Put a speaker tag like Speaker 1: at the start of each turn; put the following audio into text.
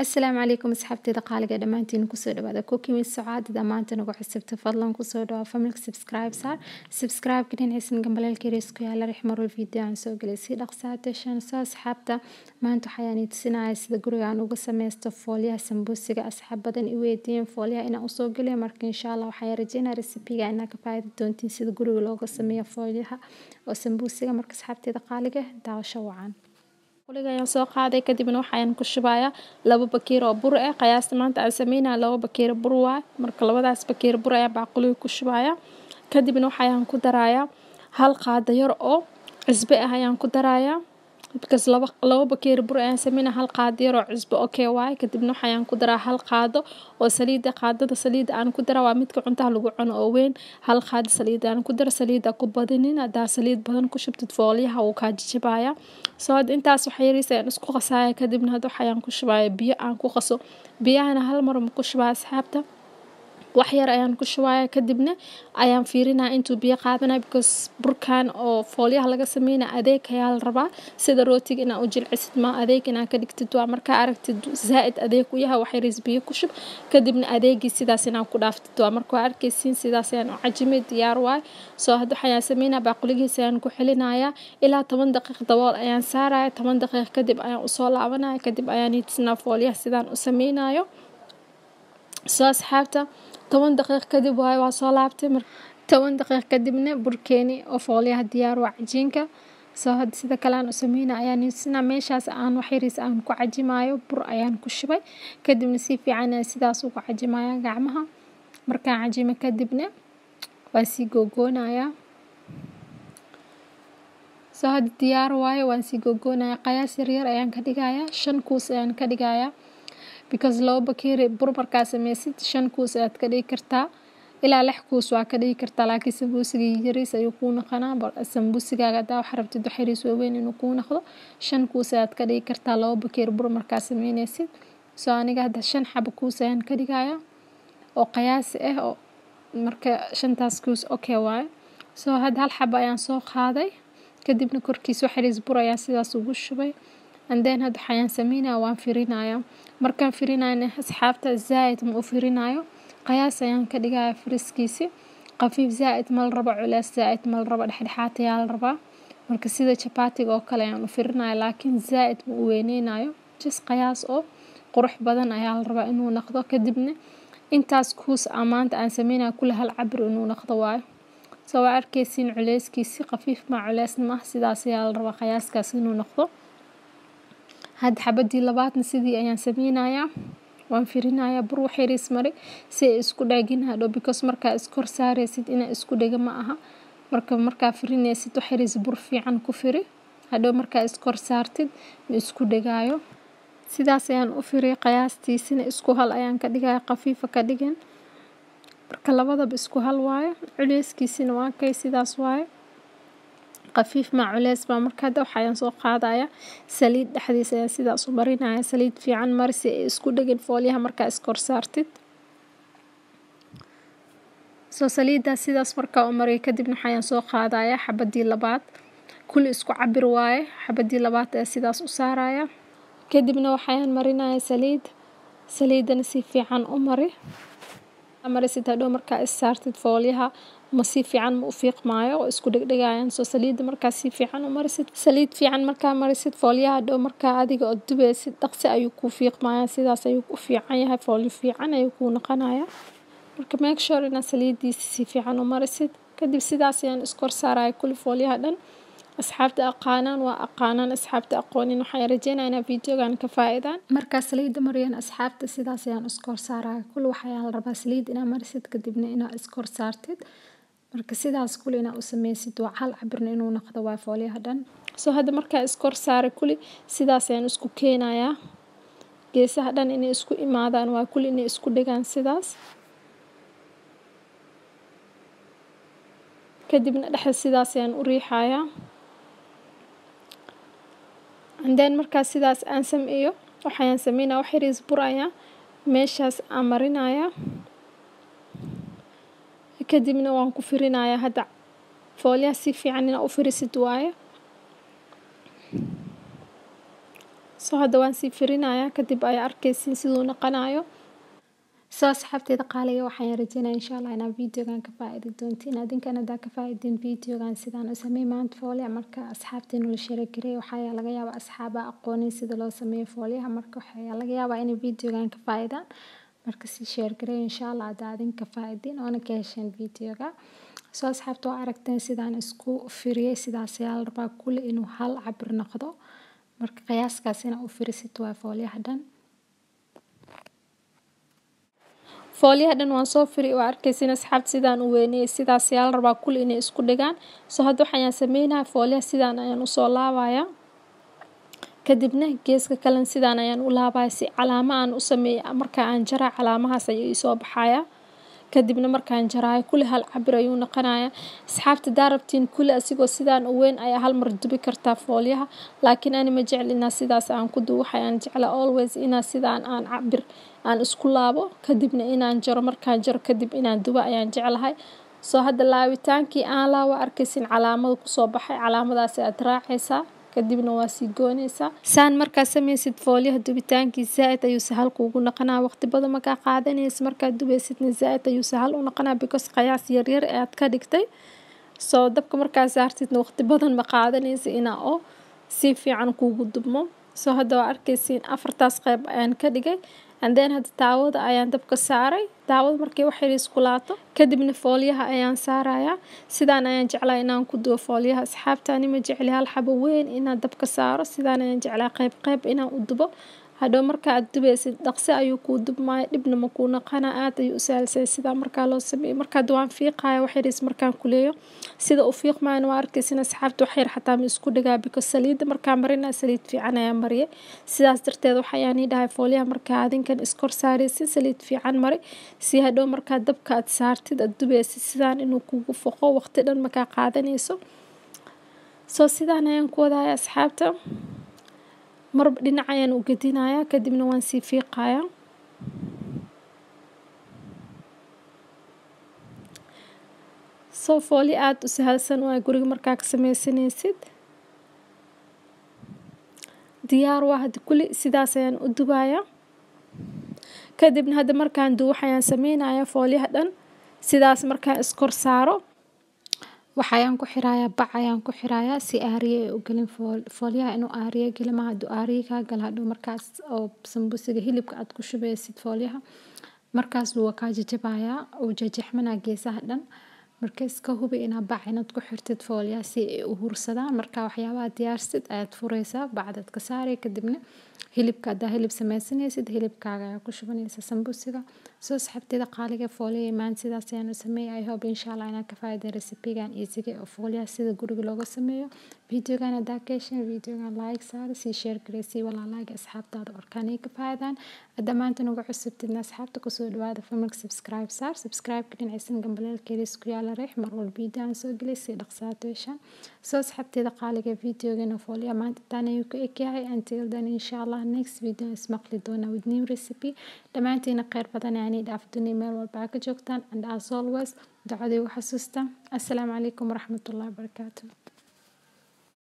Speaker 1: السلام عليكم اصحابتي دقالك دمانتي نكو سودا بعد كوكي من السعاد دمانتي نكو حسب تفضل نكو سودا فملك سبسكرايب صار. سبسكرايب كدين عسن قنبلا الكريسكو يالا رح مروا الفيديو عن سوق لسي دقسا تشان سو اصحابتا ما انتو حياني تسنا عيس دقرو يعنو قسم يستفوليا سنبوسيق اصحاب بدن اويدين فوليا إنا اصوق لي مارك إن شاء الله وحيا رجينا رسيبيا إنا كفاية دونتين سيد قرو يلو قسم يفوليا وسنبوسيق مارك اصحابتي دقالك إيه. داو شوعان. Quliga ayaan soo qaaday kadibna waxayaan ku shubayaa laba bakeer oo bur ah qiyaasta maanta aan sameynaya laba bakeer bur waay. Marka labadaas bakeer bur ayaa baaquliga ku shubaya. Kadibna waxayaan ku darayaa hal qaado yar oo cusbe ah ayaan ku darayaa because laba laba bakeer bur ayaan sameynaya hal qaado yar oo cusbe okay waay kadibna waxayaan ku daraa hal qaado oo saliida qaadada saliida aan ku dara waa midka cuntaha lagu cuno oo weyn. Hal qaado saliid aan ku dara saliida ku badinin hadaa saliid badan ku shubtid foolyaha wuu kaa jijibaya soo hadda intaas waxa yariis ayaan isku qasaya kadibna hadda waxayaan ku shubaya biyo aan ku qaso. Biyahana hal mar ma ku shubaya asxaabta wax yar ayaan ku shubaya kadibna ayaan fiirinaya intuu biyo qaadanaya because burkan oo foolyaha laga sameynaya adeeg ayaa la rabaa. Sida rootiga inaa u jilcisid ma adeeg inaa ka dhigtid. Waa markaa aragtid zaa'id adeeg u yahay wax yariis biyo ku shub. Kadibna adeegii sidaas inaa ku dhaaftid. Waa marka waa arkaysiin sidaas ayaan u cajimay diyaar waay. Soo hadda waxayaan sameynaya baaquligiisa ayaan ku xelinaya ilaa toban daqiiq dabool ayaan saaraya. Toban daqiiq kadib ayaan u soo laabanaya. Kadib ayaan itisnaa foolyaha sidaan u sameynayo soo asxaabta toban daqiiq kadib waayo waa soo laabtay toban daqiiq kadibna burkeeni oo foolyaha diyaar waa cajiinka. Soo hadda sida kale aan u sameynaya ayaan isna meeshaas aan wax yariis aan ku cajimayo bur ayaan ku shubay. Kadibna si fiican ayaan sidaas ugu cajimaya gacmaha. Markaan cajimo kadibna waan sii googoonaya soo hadda diyaar waayo waan sii googoonaya qayaas yaryar ayaan ka dhigaya shan kuus ayaan ka dhigaya because laba bakeeri bur markaa sameysid shan kuus ayaad ka dhigi kartaa? Ilaa lix kuus waa ka dhigi kartaa laakiin sambuusiga yariis ayuu kuu noqonaa sambuusigaaga hadaa wax rabtid wax yariis waaweyn inuu kuu noqdo shan kuus ayaad ka dhigi kartaa laba bakeer bur markaa sameyneysid soo aniga hadda shan xabo kuus ayaan ka dhigaya oo qiyaasi ah oo marka shantaas kuus okay waayo. Soo hadda hal xabo ayaan soo qaaday. Kadibna korkiis wax yariis bur ayaan sidaas ugu shubay عندنا هاد حيان سمينا وان فيرينايا مركان فيرينايا اسحابتا زايد مو فيرينايا قياسا يان يعني كدقا فريسكيسي. قفيف زايد مال ربع ولا زايد مال ربع. دحد حاتي يال ربع. مركا سيدا شباتي أو كلا يان يعني فيرينايا لكن زايد مو وينينايا. جس قياس أو قروح بدن ايال ربع إنو نخضو كدبنا انتاس كوس أمانت ان سمينا كل هالعبر إنو نخضو واي. سواء كيسين عليس كيسي قفيف مع عليس نماه سيدا سيال ربع. قياس كاسينو نخضو hadda xabadii labaadna sidii ayaan sameynayaa waan firinayaa bur wax yariis mari si ay isku dhaagin hadhow because markaa iskor saaraysid inaa isku dhega ma aha. Marka markaa firinaysid wax yariis bur fiican ku firi hadhow markaa iskor saartid ma isku dhegaayo. Sidaas ayaan u firiy qiyaastiisina isku hal ayaan ka dhigaya khafiifa ka dhigin. Marka labadaba isku hal waayo culeyskiisina waa kay sidaas waayo qafiif maa culeys baa marka hadda waxayaan soo qaadaya saliid dhexdiisa ayaa sidaas u marinaya saliid fiican mari si ay isku dhegin foolyaha markaa iskor saartid. Soo saliiddaas sidaas markaa u mariya kadibna waxayaan soo qaadaya xabadii labaad. Kuli isku cabir waaye. Xabadii labaad ayaa sidaas u saaraya kadibna waxayaan marinaya saliid. Saliidana si fiican u mari marisid hadhow markaa is saartid foolyaha ma si fiican ma u fiiqmaayo oo isku dhegdhegayaan soo saliidda markaa si fiican u marisid. Saliid fiican markaa marisid foolyaha dhow markaa adiga oo dubaysid dhaqsi ayuu kuu fiiqmaya sidaas ayuu u fiican yahay foolyo fiican ayuu kuu noqonaya marka sure inaad saliiddiisa si fiican u marisid. Kadib sidaas ayaan iskor saaraya kuli foolyaha dhan asxaabta aqaanaan waa aqaanaan asxaabta aqoonin waxaan rajeynaya inaa videogan ka faa'iidaan markaa saliidda mariyaan asxaabta sidaas ayaan iskor saaraya kul waxayaa la rabaa saliid inaa marisid kadibna inaa iskor saartid marka sidaas kuli inaa u sameysid waa hal cabirna inuu noqdo waa foolyaha dhan soo hadda markaa iskor saaray kuli sidaas ayaan isku keenayaa geesaha dhan inay isku imaadaan waa kuli inay isku dhegaan sidaas kadibna dhexda sidaas ayaan u riixayaa andeen markaas sidaas aan sameeyo waxayaan sameynaya wax yariis bur ayaa meeshaas aan marinaya kadibna waan ku firinayaa hadda. Foolyaha si fiican inaa u firisid waaye soo hadda waan sii firinayaa kadib ayaa arkaysiin siduu naqanayo soo asxaabteeda qaaliga waxaan rajeynaya insha allah inaa videogan ka faa-idi doontiin adinkan haddaa ka faa-idin videogan sidaan u sameey maanta fooliya marka asxaabteenu la sheeregarey waxaa laga yaabaa asxaaba aqoonin sida loo sameeyo fooliyaha marka waxaa laga yaabaa inay videogan ka faa-idaan marka si sheergarey insha allah haddaa adin ka faa-idin oona ka hesheen videoga soo asxaabta waa aragteen sidaan isku firiyey sidaas ayaa la rabaa kulli inuu hal cabir noqdo marka qiyaaskaas inaa u firisid waa fooliyaha dhan fooliyaha dhan waan soo firi waa arkaysin asxaabta sidaan u weyniyey sidaas ayaa la rabaa kulli inay isku dhigaan. Soo hadda waxayaan sameynaya fooliyaha sidaan ayaan u soo laabaya. Kadibna geeska kalen sidaan ayaan u laabaya si calaamo aan u sameeya marka aan jaraa calaamahaas ayay isoo baxaya kadibna markaan jaraayo kulli hal cabir ayuu noqonaya asxaabta daa rabtiin kulli asigoo sidaan u weyn ayaa hal mar dubi kartaa fooliyaha laakiin ani ma jecli inaa sidaas aan ku dubo. Waxayaan jecla always inaa sidaan aan cabir aan isku laabo kadibna inaan jaro. Markaan jaro kadib inaan dubo ayaan jeclahay. Soo hadda laabitaankii aan laawa arkaysin calaamada ku soo baxay. Calaamadaas aad raacaysaa kadibna waa sii goonaysaa saan markaa sameysid fooliyaha dubitaankii zaa-id ayuu sahal kuugu noqonaa waqti badan markaa qaadanaysa. Markaad dubaysidna zaa-id ayuu sahal u noqonaa because qayaas yaryar aad ka dhigtay. Soo dabka markaa saartidna waqti badan ma qaadanaysa inaa oo si fiican kuugu dubmo soo hadda waa arkaysiin afartaas qeyb ayaan ka dhigay andeen hadda daawada ayaan dabka saaray. Daawada markii wax yariis kulaato kadibna fooliyaha ayaan saarayaa sidaan ayaan jeclaa inaan ku dubo fooliyaha asxaabta. Ani ma jecli hal xabo weyn inaan dabka saaro. Sidaan ayaan jeclaa qeyb qeyb inaan u dubo hadhow marka aad dubaysid dhaqsi ayuu kuu dubmaayo dhibna ma kuu naqana aad ayuu u sahalsay sidaa markaa loo sameeyey markaa waan fiiqaya wax yariis markaan kuleeyo. Sida u fiiqmayana waa arkaysin asxaabta wax yar xataa ma isku dhigaa because saliidda markaa marinaa saliid fiican ayaa mariyay sidaas darteed waxayaan ii dhahay fooliyaha markaa adinkan iskor saaraysid saliid fiican mari. Si hadhow markaa dabka aad saartid aad dubaysid sidaan inuu kugu foqo waqti dhan markaa qaadanayso. Soo sidaan ayaan ku wadaya asxaabta marba dhinac ayaan u gedinayaa kadibna waan sii fiiqayaa soo fooli aada u sahalsan waa guriga markaa ka sameysanaysid diyaar waa hadda kulli sidaas ayaan u dubayaa. Kadibna hadda markaan dubo waxayaan sameynayaa fooliyaha dhan sidaas markaan iskor saaro waxayaan ku xirayaa bac ayaan ku xirayaa si aariye ay u gelin fooliyaha inuu aariye geli ma hadduu aariye kaa gala hadhow markaas oo sambusiga hilibka aad ku shubaysid fooliyaha markaas wuu kaa jajabayaa uu jajexmanaa geesaha dhan marka iska hubi inaad bac inaad ku xirtid fooliyaha si ay u hursadaan marka waxyaabaha diyaarsid ayaad furaysaa bacdaad ka saaraya kadibna hilibka haddaa hilib sameysanaysid hilibkaaga ayaa ku shubanaysa sambusiga soo asxaabteeda qaaliga fooliya imaan sidaas ayaan u sameeyay i hope insha allah inaad ka faa'iiday recipe-gan easy oo fooliyaha sida guriga looga sameeyo videogan haddaa ka hesheen videogan like saara sii share garee sii walaalaaga asxaabtaada orkaan ay ka faa'iidaan hadda maanta nagu cusubtidna asxaabta kusoo dhawaada familka subscribe saar subscribe-ka dhinacaysan gambaleelkeeda isku yaala reex mar walba video aan soo gelay si dhaqsaato heshaan soo asxaabteeda qaaliga videogana fooliya maanta taan ayuu ka ekyahay until then insha allah next video ismaqli doona with new recipe dhammaantiina kheyr badan yani أنيد عفدني ميل والباكج وقتان and as دعادي وحسوستا السلام عليكم ورحمة الله وبركاته